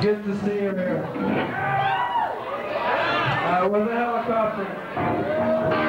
Good to see you here. Uh, with a helicopter.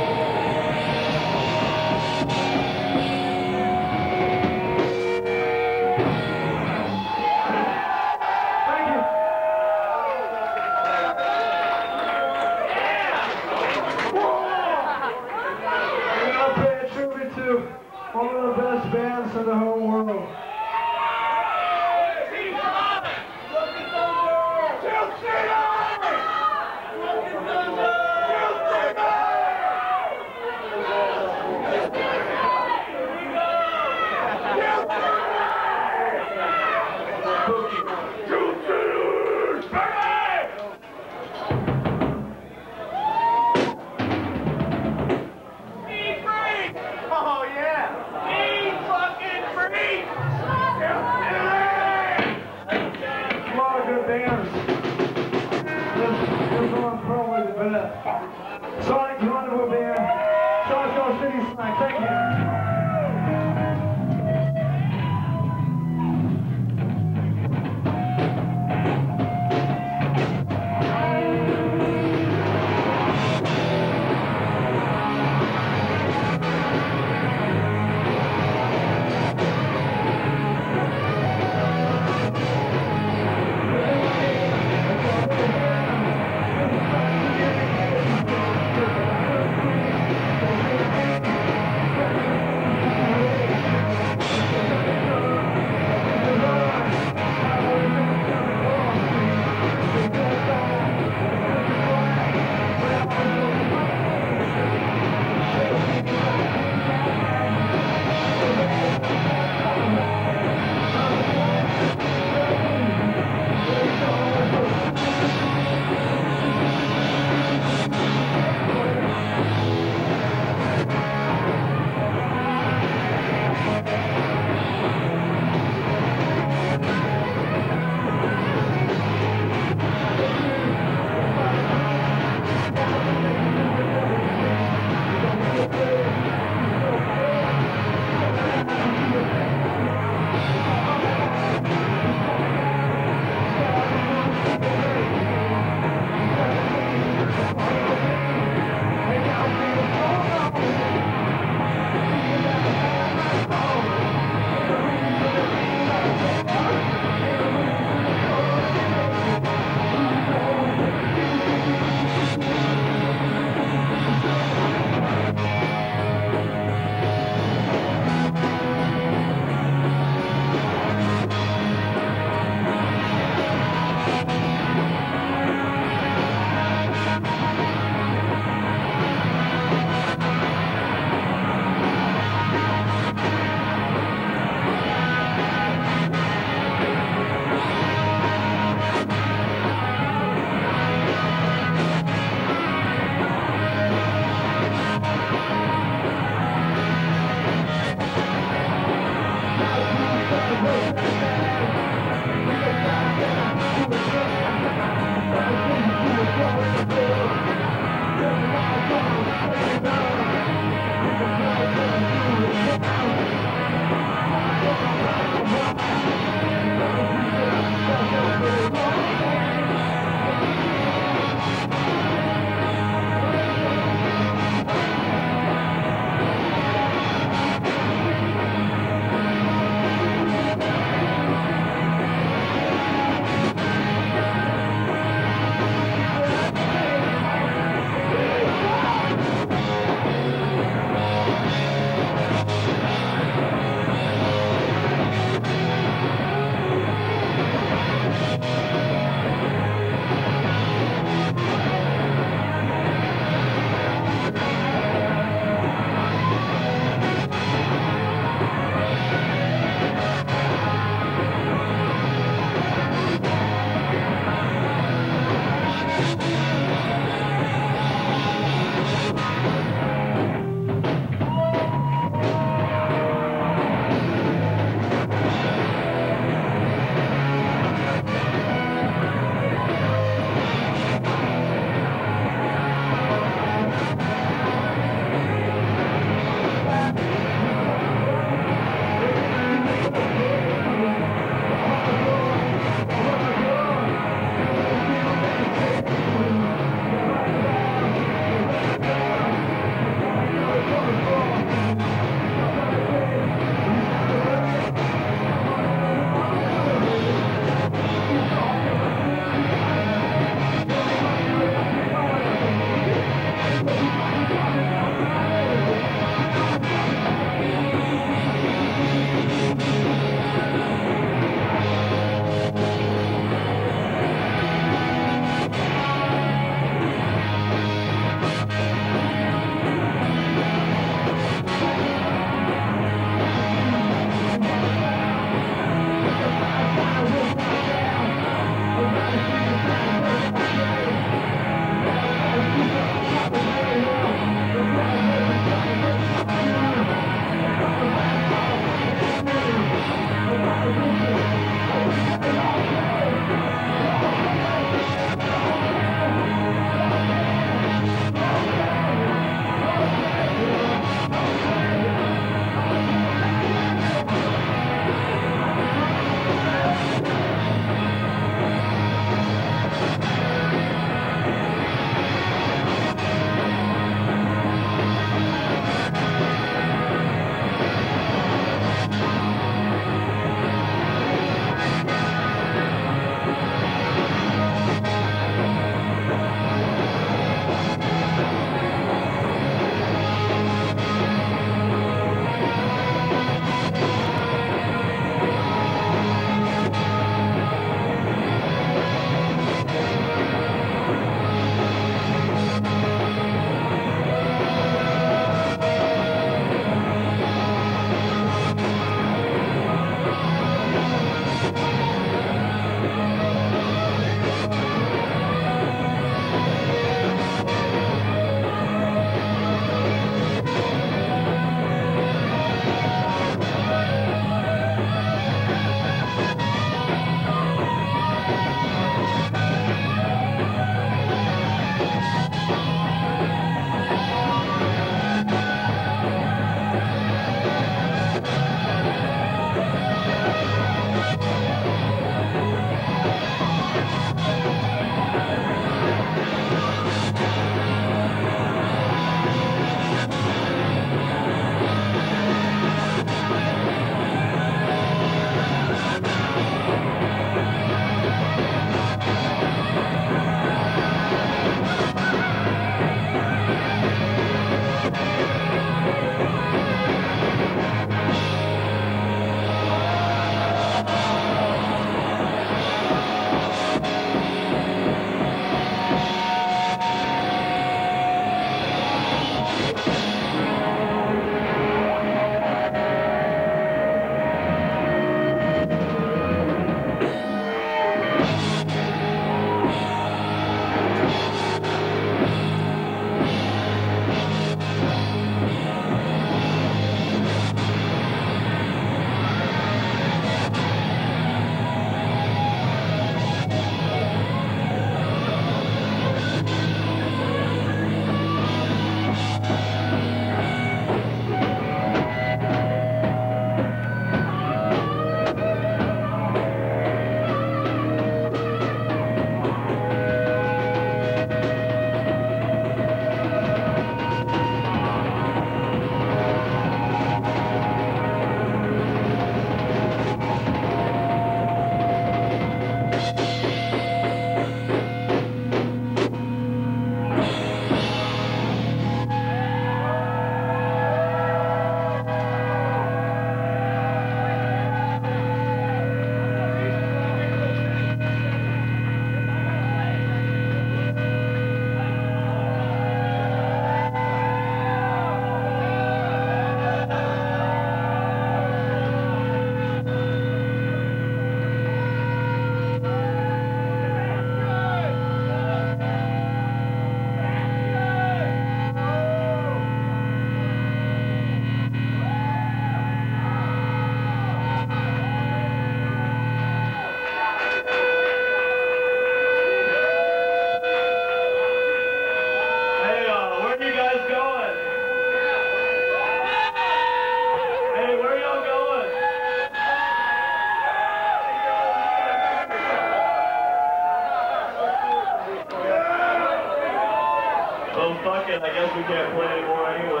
It. I guess we can't play anymore anyway.